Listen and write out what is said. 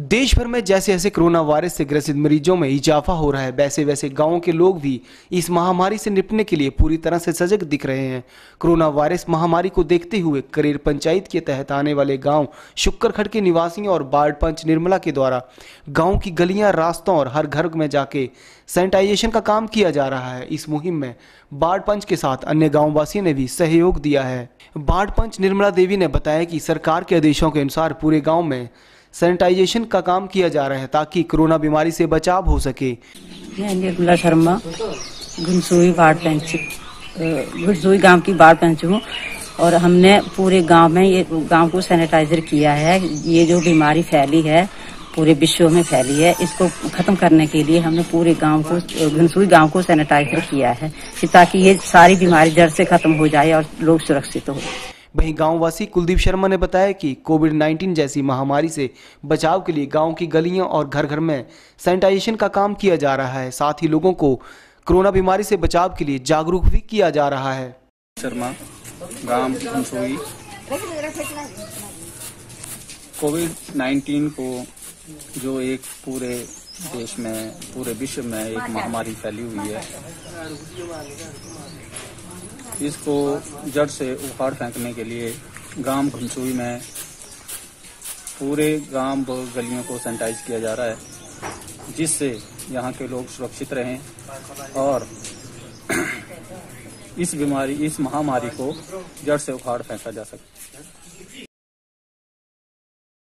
देश भर में जैसे जैसे कोरोना वायरस से ग्रसित मरीजों में इजाफा हो रहा है वैसे वैसे गाँवों के लोग भी इस महामारी से निपटने के लिए पूरी तरह से सजग दिख रहे हैं। कोरोना वायरस महामारी को देखते हुए करेर पंचायत के तहत आने वाले गाँव शुक्करखड़ के निवासियों और बाढ़ पंच निर्मला के द्वारा गाँव की गलियाँ, रास्तों और हर घर में जाके सैनिटाइजेशन का काम किया जा रहा है। इस मुहिम में बाढ़ पंच के साथ अन्य गाँव वासियों ने भी सहयोग दिया है। बाढ़ पंच निर्मला देवी ने बताया कि सरकार के आदेशों के अनुसार पूरे गाँव में सैनिटाइजेशन का काम किया जा रहा है ताकि कोरोना बीमारी से बचाव हो सके। निर्मला शर्मा, घुनसोई वार्ड पंच घुनसोई गाँव की वार्ड पंच हूँ और हमने पूरे गाँव में ये गाँव को सैनिटाइजर किया है। ये जो बीमारी फैली है, पूरे विश्व में फैली है, इसको खत्म करने के लिए हमने पूरे गाँव को, घनसुई गाँव को सैनिटाइजर किया है ताकि ये सारी बीमारी जड़ से खत्म हो जाए और लोग सुरक्षित हो। वहीं गांववासी कुलदीप शर्मा ने बताया कि कोविड 19 जैसी महामारी से बचाव के लिए गाँव की गलियों और घर घर में सैनिटाइजेशन का काम किया जा रहा है। साथ ही लोगों को कोरोना बीमारी से बचाव के लिए जागरूक भी किया जा रहा है। शर्मा कोविड 19 को जो एक पूरे देश में, पूरे विश्व में एक महामारी फैली हुई है। इसको जड़ से उखाड़ फेंकने के लिए गाँव घुमसुई में पूरे गाँव व गलियों को सैनिटाइज किया जा रहा है, जिससे यहाँ के लोग सुरक्षित रहें और इस बीमारी, इस महामारी को जड़ से उखाड़ फेंका जा सके।